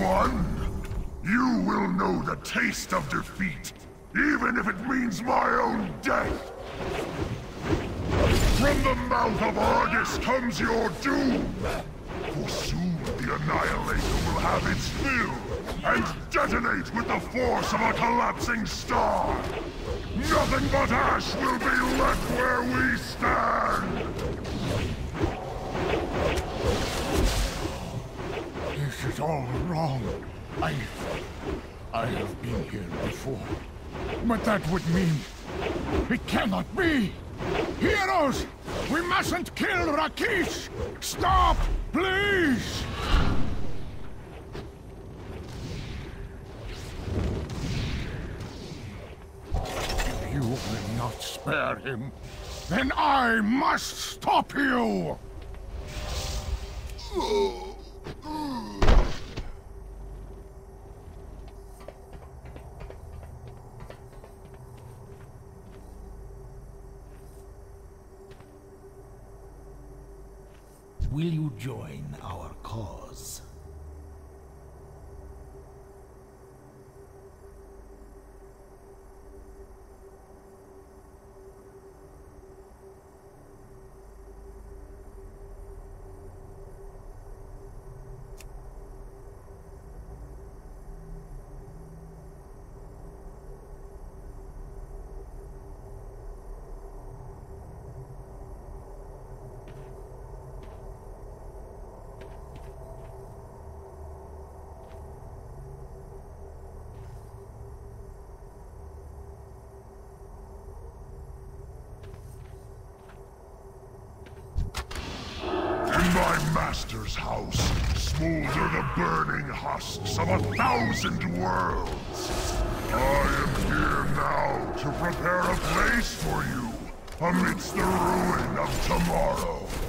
won, you will know the taste of defeat, even if it means my own death. From the mouth of Argus comes your doom. For soon the Annihilator will have its fill, and detonate with the force of a collapsing star. Nothing but ash will be left where we stand! Is all wrong. I... I have been here before. But that would mean... It cannot be! Heroes! We mustn't kill Rakeesh! Stop! Please! If you will not spare him, then I must stop you! Will you join our cause? In my master's house, smolder the burning husks of a thousand worlds. I am here now to prepare a place for you amidst the ruin of tomorrow.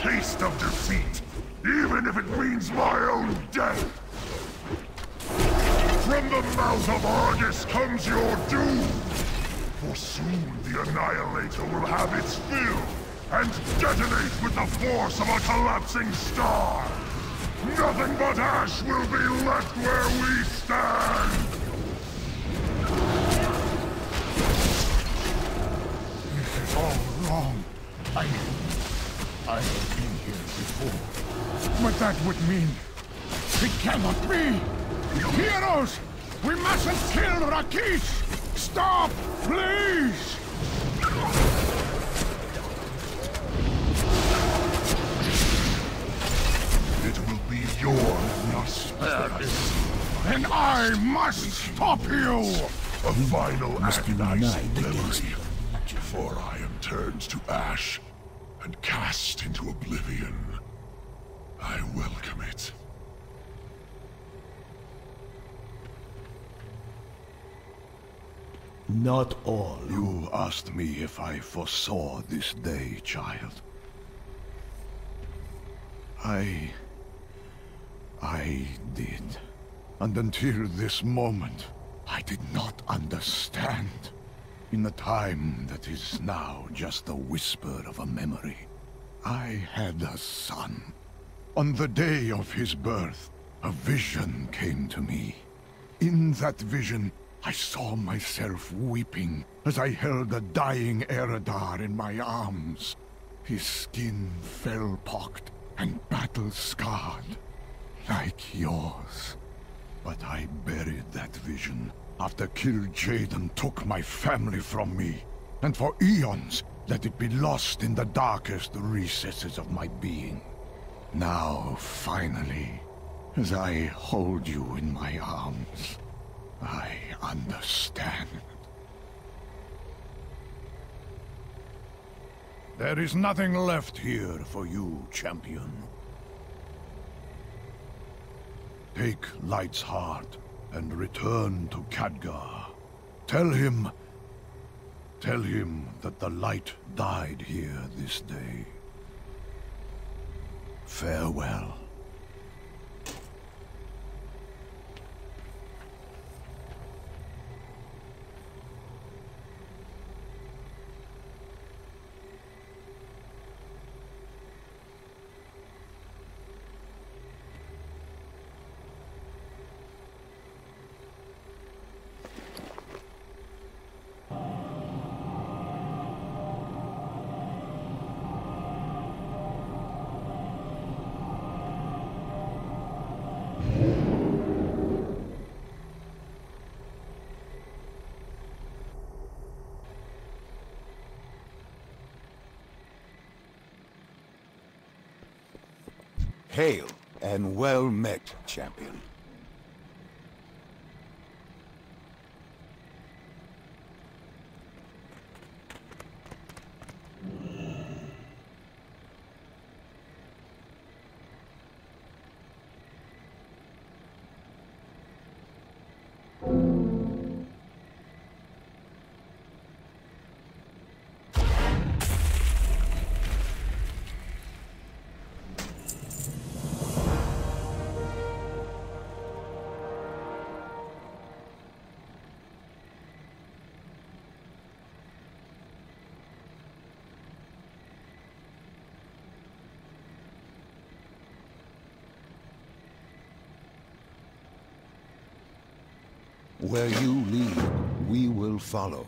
Taste of defeat, even if it means my own death. From the mouth of Argus comes your doom. For soon the Annihilator will have its fill, and detonate with the force of a collapsing star. Nothing but ash will be left where we stand! This is all wrong. I... I have been here before. But that would mean... It cannot be! Heroes! We mustn't kill Rakeesh! Stop! Please! It will be your prosperity. And I must stop you! A final must agonizing unite against memory. For I am turned to ash and cast into oblivion. I welcome it. Not all. You asked me if I foresaw this day, child. I... I did. And until this moment, I did not understand. In the time that is now just a whisper of a memory, I had a son. On the day of his birth, a vision came to me. In that vision, I saw myself weeping as I held a dying Eredar in my arms. His skin fel-pocked and battle-scarred, like yours. But I buried that vision after Kil'jaeden took my family from me, and for eons let it be lost in the darkest recesses of my being. Now, finally, as I hold you in my arms, I understand. There is nothing left here for you, champion. Take Light's heart and return to Khadgar. Tell him... Tell him that the Light died here this day. Farewell. Hail, and well met, champion. Where you lead, we will follow.